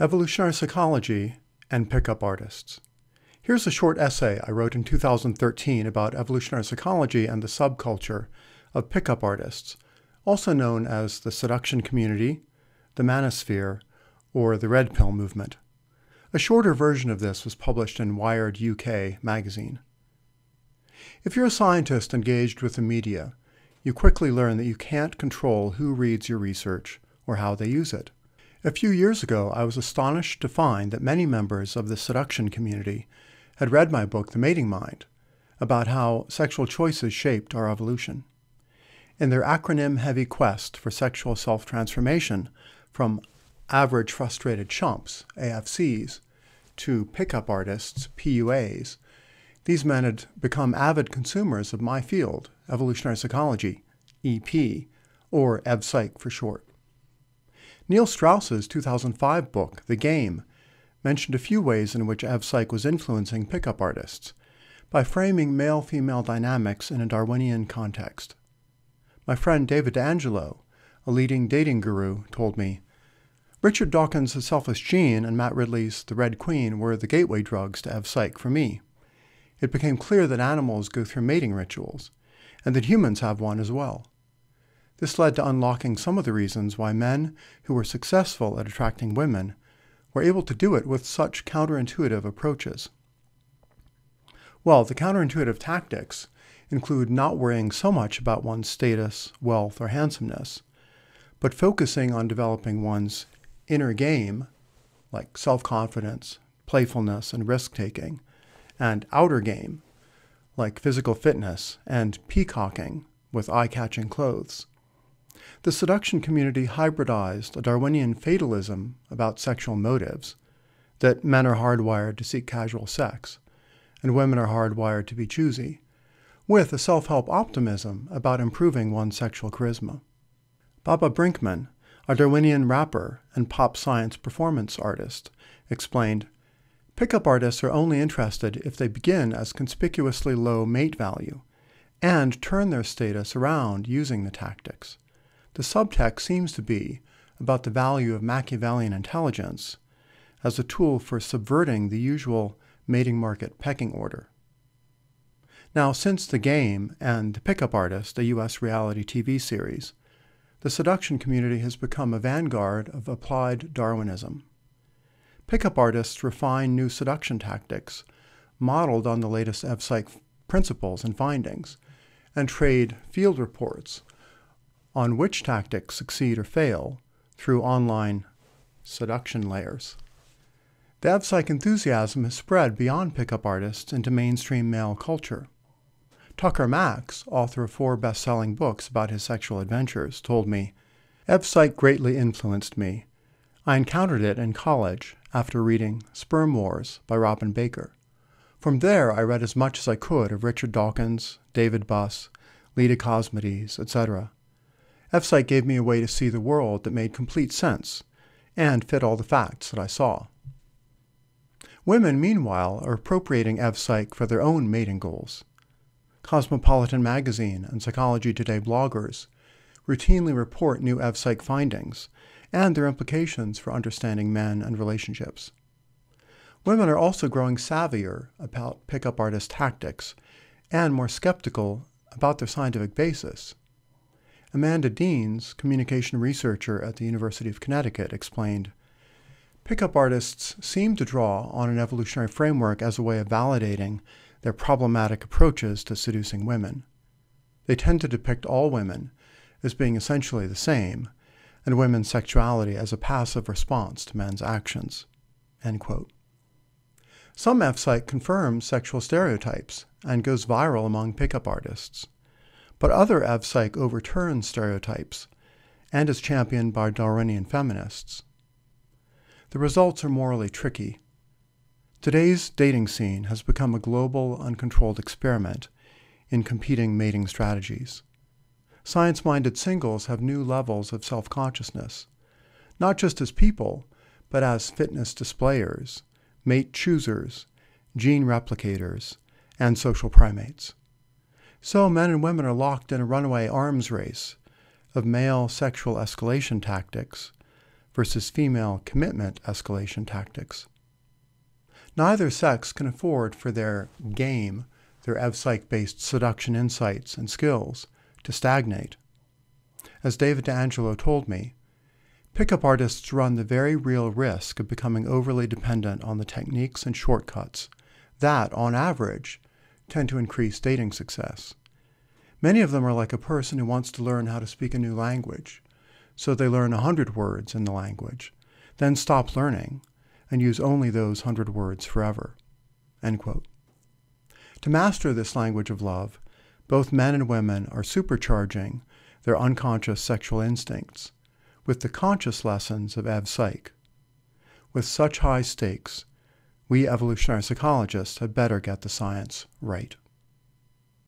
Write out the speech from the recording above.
Evolutionary Psychology and Pickup Artists. Here's a short essay I wrote in 2013 about evolutionary psychology and the subculture of pickup artists, also known as the seduction community, the manosphere, or the red pill movement. A shorter version of this was published in Wired UK magazine. If you're a scientist engaged with the media, you quickly learn that you can't control who reads your research or how they use it. A few years ago, I was astonished to find that many members of the seduction community had read my book, The Mating Mind, about how sexual choices shaped our evolution. In their acronym heavy quest for sexual self transformation from average frustrated chumps, AFCs, to pickup artists, PUAs, these men had become avid consumers of my field, evolutionary psychology, EP, or EvPsych for short. Neil Strauss's 2005 book, The Game, mentioned a few ways in which EvPsych was influencing pickup artists by framing male female dynamics in a Darwinian context. My friend David DeAngelo, a leading dating guru, told me Richard Dawkins' The Selfish Gene and Matt Ridley's The Red Queen were the gateway drugs to EvPsych for me. It became clear that animals go through mating rituals, and that humans have one as well. This led to unlocking some of the reasons why men who were successful at attracting women were able to do it with such counterintuitive approaches. Well, the counterintuitive tactics include not worrying so much about one's status, wealth, or handsomeness, but focusing on developing one's inner game, like self confidence, playfulness, and risk taking, and outer game, like physical fitness and peacocking with eye catching clothes. The seduction community hybridized a Darwinian fatalism about sexual motives that men are hardwired to seek casual sex and women are hardwired to be choosy, with a self help optimism about improving one's sexual charisma. Baba Brinkman, a Darwinian rapper and pop science performance artist, explained Pickup artists are only interested if they begin as conspicuously low mate value and turn their status around using the tactics. The subtext seems to be about the value of Machiavellian intelligence as a tool for subverting the usual mating market pecking order. Now, since The Game and The Pickup Artist, a U.S. reality TV series, the seduction community has become a vanguard of applied Darwinism. Pickup artists refine new seduction tactics, modeled on the latest EvPsych principles and findings, and trade field reports on which tactics succeed or fail through online seduction lairs. The enthusiasm has spread beyond pickup artists into mainstream male culture. Tucker Max, author of four best selling books about his sexual adventures, told me EvPsych greatly influenced me. I encountered it in college after reading Sperm Wars by Robin Baker. From there, I read as much as I could of Richard Dawkins, David Buss, Leda Cosmides, etc. EvPsych gave me a way to see the world that made complete sense and fit all the facts that I saw. Women, meanwhile, are appropriating EvPsych for their own mating goals. Cosmopolitan magazine and Psychology Today bloggers routinely report new EvPsych findings and their implications for understanding men and relationships. Women are also growing savvier about pickup artist tactics and more skeptical about their scientific basis. Amanda Denes, communication researcher at the University of Connecticut, explained Pickup artists seem to draw on an evolutionary framework as a way of validating their problematic approaches to seducing women. They tend to depict all women as being essentially the same, and women's sexuality as a passive response to men's actions. Some EvPsych confirms sexual stereotypes and goes viral among pickup artists. But other EvPsych overturns stereotypes and is championed by Darwinian feminists. The results are morally tricky. Today's dating scene has become a global, uncontrolled experiment in competing mating strategies. Science minded singles have new levels of self consciousness, not just as people, but as fitness displayers, mate choosers, gene replicators, and social primates. So men and women are locked in a runaway arms race of male sexual escalation tactics versus female commitment escalation tactics. Neither sex can afford for their game, their evpsych based seduction insights and skills, to stagnate. As David DeAngelo told me, pickup artists run the very real risk of becoming overly dependent on the techniques and shortcuts that, on average, tend to increase dating success. Many of them are like a person who wants to learn how to speak a new language, so they learn a hundred words in the language, then stop learning and use only those hundred words forever. To master this language of love, both men and women are supercharging their unconscious sexual instincts with the conscious lessons of Ev Psych. With such high stakes, we evolutionary psychologists had better get the science right.